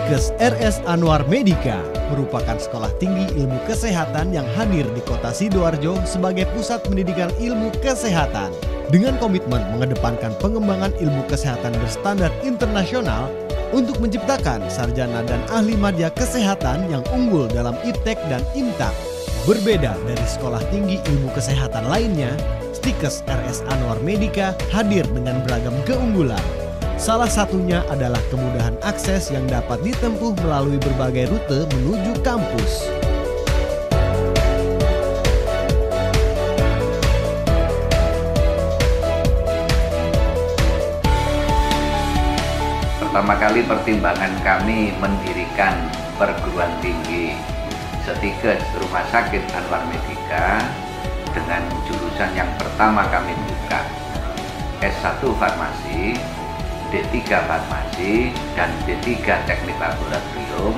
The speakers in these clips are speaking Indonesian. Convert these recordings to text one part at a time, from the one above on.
Stikes RS Anwar Medika merupakan sekolah tinggi ilmu kesehatan yang hadir di kota Sidoarjo sebagai pusat pendidikan ilmu kesehatan. Dengan komitmen mengedepankan pengembangan ilmu kesehatan berstandar internasional untuk menciptakan sarjana dan ahli madya kesehatan yang unggul dalam IPTEK dan IMTAK. Berbeda dari sekolah tinggi ilmu kesehatan lainnya, Stikes RS Anwar Medika hadir dengan beragam keunggulan. Salah satunya adalah kemudahan akses yang dapat ditempuh melalui berbagai rute menuju kampus. Pertama kali pertimbangan kami mendirikan perguruan tinggi Setikes Rumah Sakit Anwar Medika dengan jurusan yang pertama kami buka S1 Farmasi, D3 Farmasi, dan D3 Teknik Laboratorium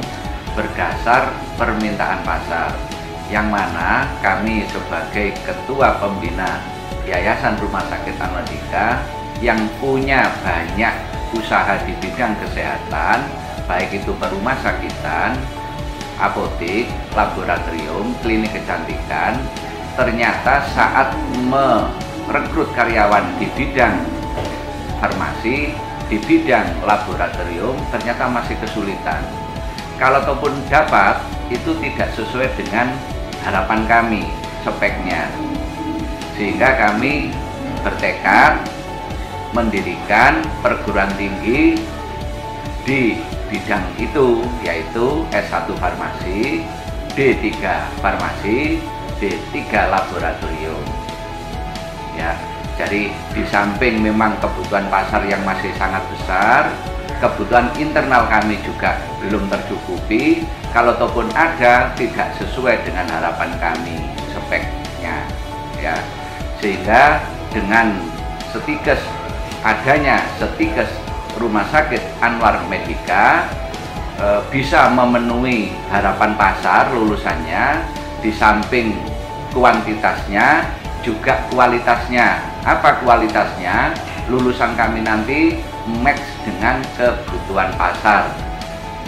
berdasar permintaan pasar yang mana kami sebagai ketua pembina Yayasan Rumah Sakit Anwar Medika yang punya banyak usaha di bidang kesehatan baik itu perumah sakitan, apotek, laboratorium, klinik kecantikan ternyata saat merekrut karyawan di bidang farmasi, di bidang laboratorium ternyata masih kesulitan. Kalau ataupun dapat itu tidak sesuai dengan harapan kami speknya. Sehingga kami bertekad mendirikan perguruan tinggi di bidang itu yaitu S1 Farmasi, D3 Farmasi, D3 Laboratorium. Ya, jadi di samping memang kebutuhan pasar yang masih sangat besar, kebutuhan internal kami juga belum tercukupi. Kalau ataupun ada tidak sesuai dengan harapan kami speknya, ya sehingga dengan setikes adanya setikes rumah sakit Anwar Medika e, bisa memenuhi harapan pasar lulusannya di samping kuantitasnya juga kualitasnya apa kualitasnya? Lulusan kami nanti match dengan kebutuhan pasar.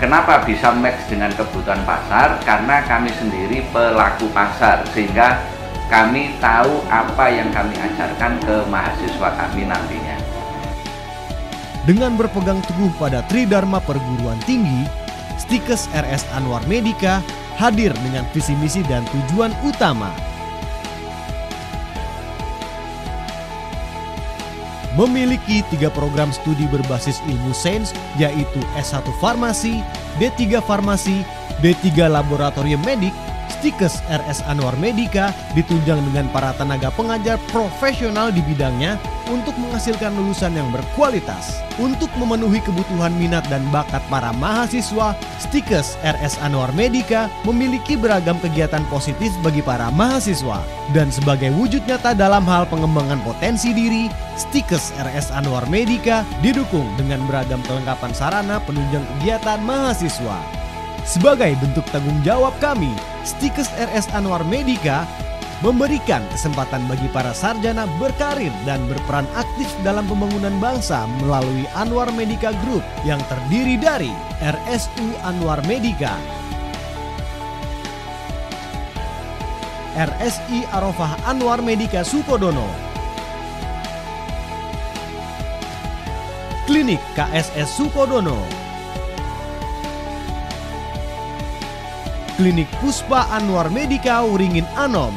Kenapa bisa match dengan kebutuhan pasar? Karena kami sendiri pelaku pasar sehingga kami tahu apa yang kami ajarkan ke mahasiswa kami nantinya. Dengan berpegang teguh pada Tridharma Perguruan Tinggi, Stikes RS Anwar Medika hadir dengan visi misi dan tujuan utama. Memiliki tiga program studi berbasis ilmu sains yaitu S1 Farmasi, D3 Farmasi, D3 Laboratorium Medik, Stikes RS Anwar Medika ditunjang dengan para tenaga pengajar profesional di bidangnya untuk menghasilkan lulusan yang berkualitas. Untuk memenuhi kebutuhan minat dan bakat para mahasiswa, Stikes RS Anwar Medika memiliki beragam kegiatan positif bagi para mahasiswa. Dan sebagai wujud nyata dalam hal pengembangan potensi diri, Stikes RS Anwar Medika didukung dengan beragam kelengkapan sarana penunjang kegiatan mahasiswa. Sebagai bentuk tanggung jawab kami, Stikes RS Anwar Medika memberikan kesempatan bagi para sarjana berkarir dan berperan aktif dalam pembangunan bangsa melalui Anwar Medika Group yang terdiri dari RSU Anwar Medika, RSI Arofah Anwar Medika Sukodono, Klinik KSS Sukodono, Klinik Puspa Anwar Medika Uringin Anom,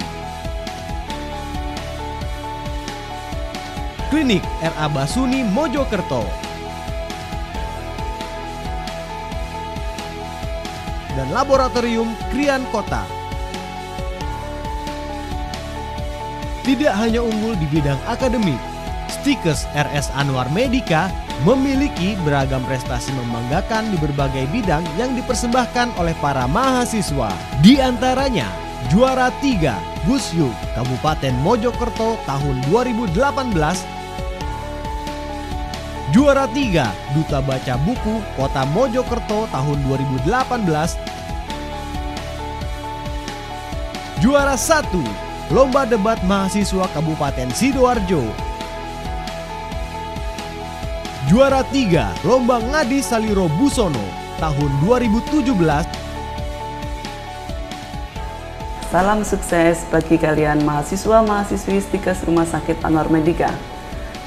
Klinik RA Basuni Mojokerto. Dan Laboratorium Krian Kota. Tidak hanya unggul di bidang akademik, Stikes RS Anwar Medika memiliki beragam prestasi membanggakan di berbagai bidang yang dipersembahkan oleh para mahasiswa. Di antaranya, juara 3 Gusyu Kabupaten Mojokerto tahun 2018 Juara 3 Duta Baca Buku Kota Mojokerto tahun 2018 Juara 1 Lomba Debat Mahasiswa Kabupaten Sidoarjo Juara 3 Lomba Ngadi Saliro Busono tahun 2017. Salam sukses bagi kalian mahasiswa-mahasiswi Stikes Rumah Sakit Anwar Medika.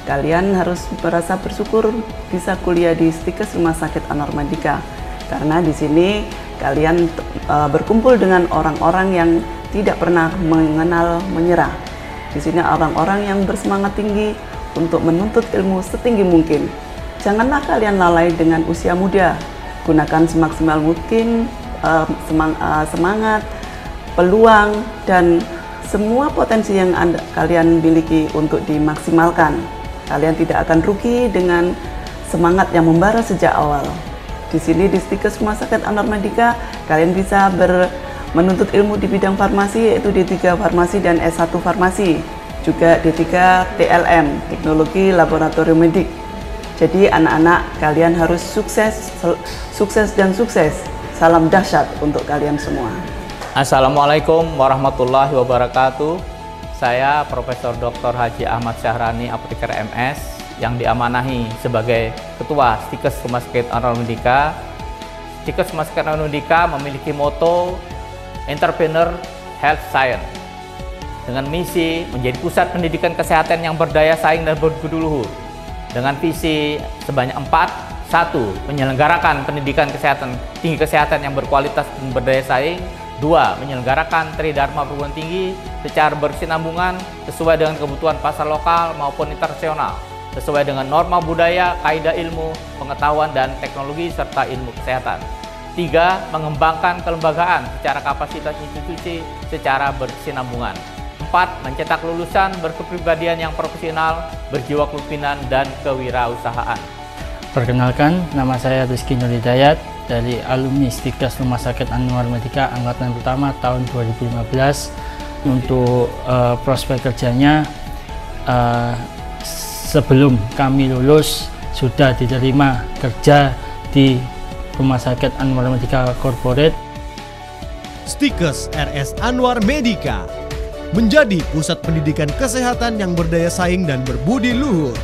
Kalian harus merasa bersyukur bisa kuliah di Stikes Rumah Sakit Anwar Medika karena di sini kalian uh, berkumpul dengan orang-orang yang tidak pernah mengenal menyerah. Di sini orang-orang yang bersemangat tinggi untuk menuntut ilmu setinggi mungkin. Janganlah kalian lalai dengan usia muda. Gunakan semaksimal mungkin semang, uh, semangat, peluang, dan semua potensi yang anda, kalian miliki untuk dimaksimalkan. Kalian tidak akan rugi dengan semangat yang membara sejak awal. Di sini di Stikes Rumah Sakit Anwar Medika, kalian bisa ber, menuntut ilmu di bidang farmasi yaitu D3 Farmasi dan S1 Farmasi. Juga D3 TLM, Teknologi Laboratorium Medik. Jadi anak-anak kalian harus sukses, sukses dan sukses. Salam dahsyat untuk kalian semua. Assalamualaikum warahmatullahi wabarakatuh. Saya Profesor Dr. Haji Ahmad Syahrani, apoteker MS, yang diamanahi sebagai Ketua Stikes Rumah Sakit Medika. Stikes Rumah Sakit Medika memiliki moto Entrepreneur Health Science dengan misi menjadi pusat pendidikan kesehatan yang berdaya saing dan luhur dengan visi sebanyak empat satu menyelenggarakan pendidikan kesehatan tinggi kesehatan yang berkualitas dan berdaya saing Dua, menyelenggarakan Tridharma perguruan tinggi secara bersinambungan sesuai dengan kebutuhan pasar lokal maupun internasional, sesuai dengan norma budaya, kaidah ilmu, pengetahuan dan teknologi serta ilmu kesehatan. Tiga, mengembangkan kelembagaan secara kapasitas institusi secara bersinambungan. Empat, mencetak lulusan berkepribadian yang profesional, berjiwa kepemimpinan dan kewirausahaan. Perkenalkan, nama saya Rizky Nurhidayat, dari alumni Stikes Rumah Sakit Anwar Medika angkatan pertama tahun 2015 untuk uh, prospek kerjanya uh, sebelum kami lulus sudah diterima kerja di Rumah Sakit Anwar Medika Corporate. Stikes RS Anwar Medika menjadi pusat pendidikan kesehatan yang berdaya saing dan berbudi luhur